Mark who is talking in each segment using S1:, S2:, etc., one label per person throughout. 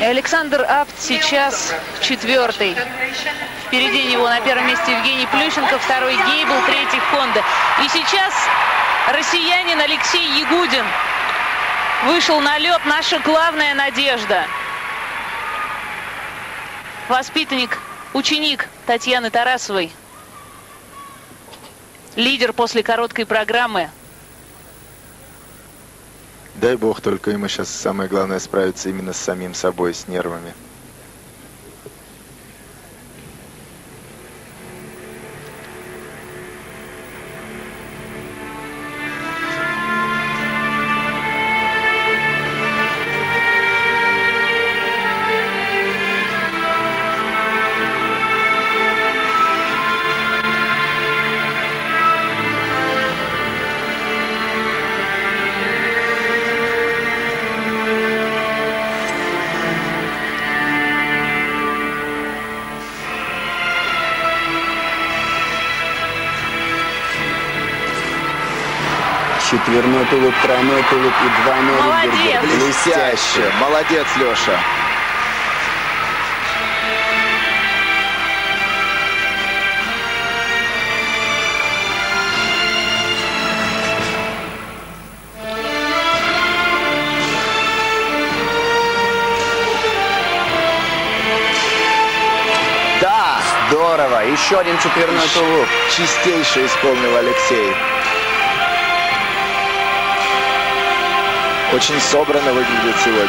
S1: Александр Апт сейчас четвертый. Впереди него на первом месте Евгений Плющенко, второй Гейбл, третий Хонда. И сейчас россиянин Алексей Ягудин вышел на лед. Наша главная надежда. Воспитанник, ученик Татьяны Тарасовой. Лидер после короткой программы.
S2: Дай бог, только ему сейчас самое главное справиться именно с самим собой, с нервами.
S3: Четверной тулуп, тройной тулуп и
S1: Молодец!
S3: ридбергер.
S2: Блестяще! Молодец, Леша! Да!
S3: Здорово! Еще один четверной тулуп.
S2: Чистейший исполнил Алексей. Очень собранно выглядит сегодня.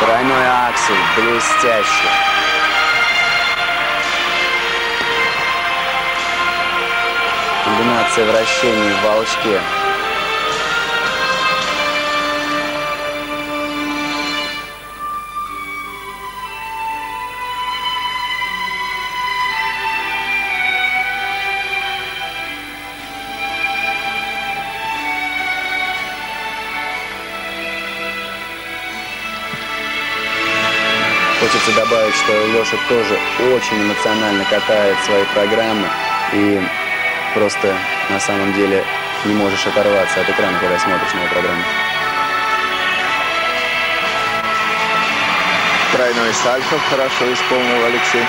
S3: Тройной аксель. Блестяще. Комбинация вращений в волчке. Хочется добавить, что Леша тоже очень эмоционально катает свои программы и просто на самом деле не можешь оторваться от экрана, когда смотришь на его программу.
S2: Тройной сальхов хорошо исполнил Алексей.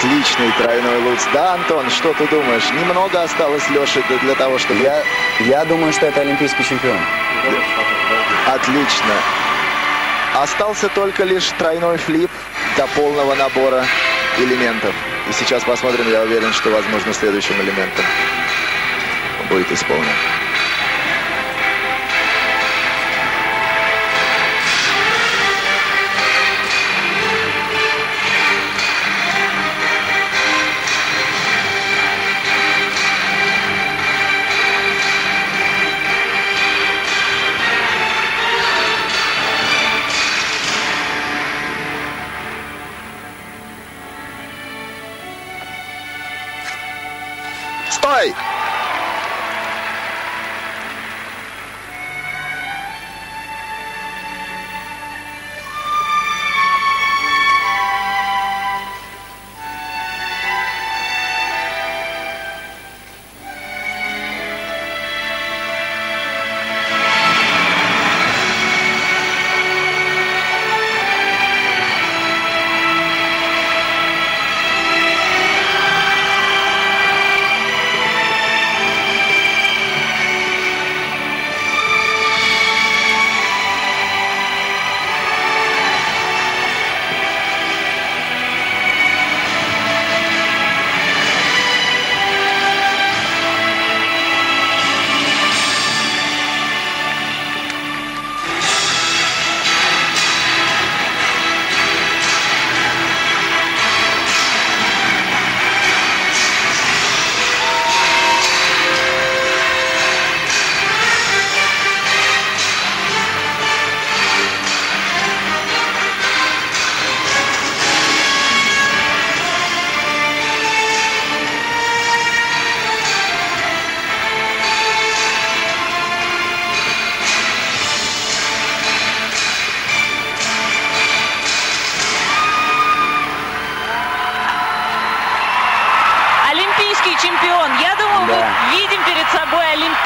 S2: Отличный тройной луц. Да, Антон, что ты думаешь? Немного осталось Леши для- того, чтобы...
S3: Я, я думаю, что это олимпийский чемпион.
S2: Отлично. Остался только лишь тройной флип до полного набора элементов. И сейчас посмотрим, я уверен, что, возможно, следующим элементом будет исполнен.
S1: Fight!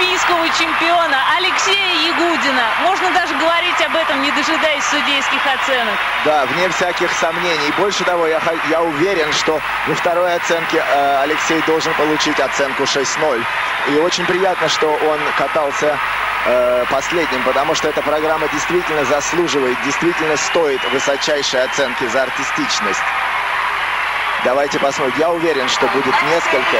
S1: Олимпийского чемпиона Алексея Ягудина. Можно даже говорить об этом, не дожидаясь судейских оценок.
S2: Да, вне всяких сомнений. Больше того, я, я уверен, что во второй оценке э, Алексей должен получить оценку 6-0. И очень приятно, что он катался э, последним, потому что эта программа действительно заслуживает, действительно стоит высочайшей оценки за артистичность. Давайте посмотрим. Я уверен, что будет несколько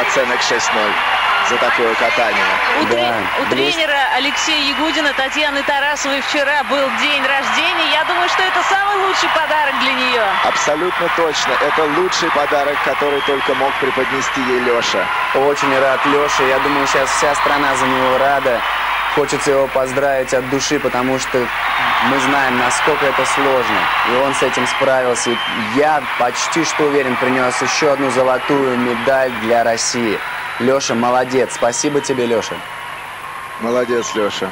S2: оценок 6-0 за такое катание.
S1: У, да. у тренера Алексея Ягудина Татьяны Тарасовой вчера был день рождения. Я думаю, что это самый лучший подарок для нее.
S2: Абсолютно точно. Это лучший подарок, который только мог преподнести ей Леша.
S3: Очень рад Леша. Я думаю, сейчас вся страна за него рада. Хочется его поздравить от души, потому что мы знаем, насколько это сложно. И он с этим справился. Я почти что уверен, принес еще одну золотую медаль для России. Леша, молодец. Спасибо тебе, Леша.
S2: Молодец, Леша.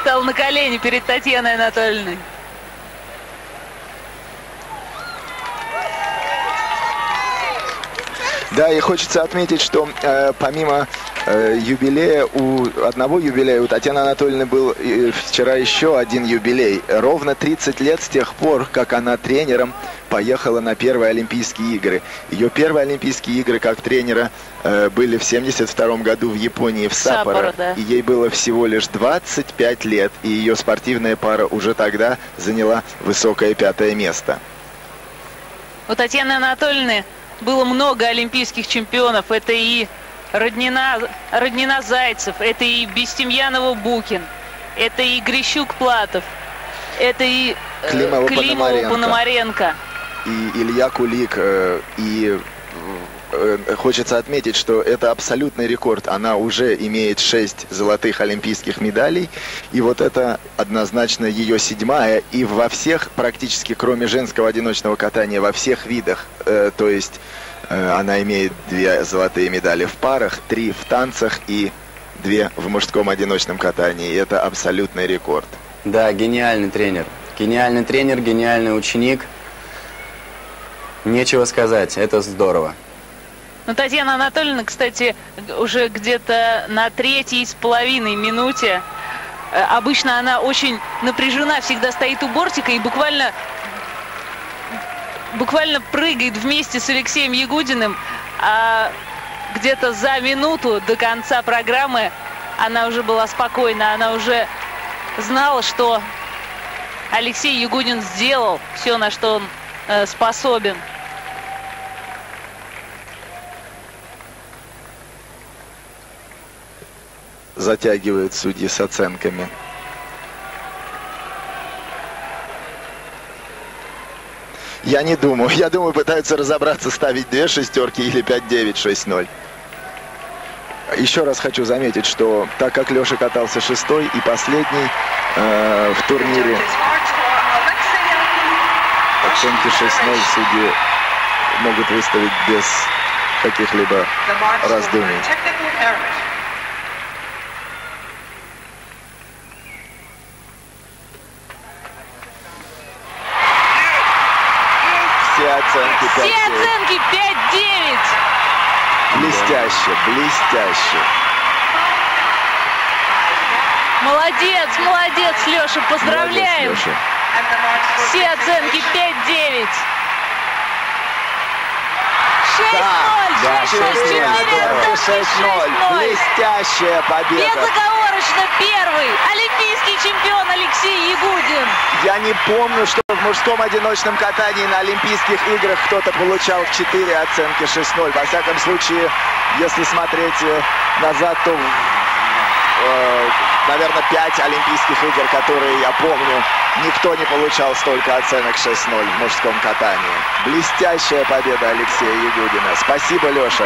S1: Стал на колени перед Татьяной Анатольевной.
S2: Да, и хочется отметить, что э, помимо юбилея, у одного юбилея у Татьяны Анатольевны был э, вчера еще один юбилей. Ровно 30 лет с тех пор, как она тренером поехала на первые Олимпийские игры. Ее первые Олимпийские игры как тренера э, были в 72 году в Японии, в Саппоро. Саппоро да. И ей было всего лишь 25 лет, и ее спортивная пара уже тогда заняла высокое пятое место.
S1: У Татьяны Анатольевны было много олимпийских чемпионов. Это и Роднина, Роднина Зайцев, это и Бестемьянова Букин, это и Грищук Платов, это и
S2: э, Климова,
S1: Климова Пономаренко. Пономаренко.
S2: И Илья Кулик, э, и Э, хочется отметить, что это абсолютный рекорд. Она уже имеет 6 золотых олимпийских медалей. И вот это однозначно ее седьмая. И во всех, практически кроме женского одиночного катания, во всех видах. Э, то есть э, она имеет две золотые медали в парах, три в танцах и две в мужском одиночном катании. И это абсолютный рекорд.
S3: Да, гениальный тренер. Гениальный тренер, гениальный ученик. Нечего сказать, это здорово.
S1: Ну, Татьяна Анатольевна, кстати, уже где-то на третьей с половиной минуте. Э, обычно она очень напряжена, всегда стоит у бортика и буквально буквально прыгает вместе с Алексеем Ягудиным. А где-то за минуту до конца программы она уже была спокойна, она уже знала, что Алексей Ягудин сделал все, на что он э, способен.
S2: затягивают судьи с оценками. Я не думаю. Я думаю, пытаются разобраться, ставить две шестерки или 5-9, 6-0. Еще раз хочу заметить, что так как Леша катался шестой и последний э, в турнире, оценки 6-0 судьи могут выставить без каких-либо раздумий. Оценки 5
S1: Все оценки 5-9.
S2: Блестяще, блестяще.
S1: Молодец, молодец, Леша, поздравляем. Молодец, Леша. Все оценки 5-9. 6-0,
S2: да, 6-0, 6-0, блестящая победа.
S1: Безоговорочно первый олимпийский чемпион Алексей Ягудин.
S2: Я не помню, что мужском одиночном катании на Олимпийских играх кто-то получал 4 оценки 6-0. Во всяком случае, если смотреть э, назад, то, э, наверное, 5 Олимпийских игр, которые я помню, никто не получал столько оценок 6-0 в мужском катании. Блестящая победа Алексея Ягудина. Спасибо, Леша.